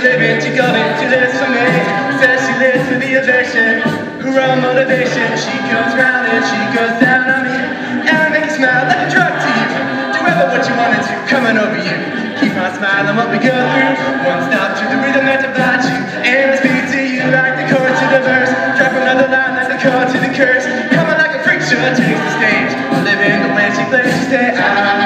living, she got it, she lives for me. Says she lives for the eviction. Her own motivation, she comes round and she goes down on me. And I make a smile like a drug to you. Do ever what you wanted to, coming over you. Keep on smiling what we go through. One stop to the rhythm that divides you. And I speak to you like the chord to the verse. Drop another line like the chord to the curse. Coming like a freak show, takes the stage. Living the way she plays, she stay out.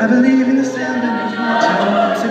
I believe in the sound of the water. So.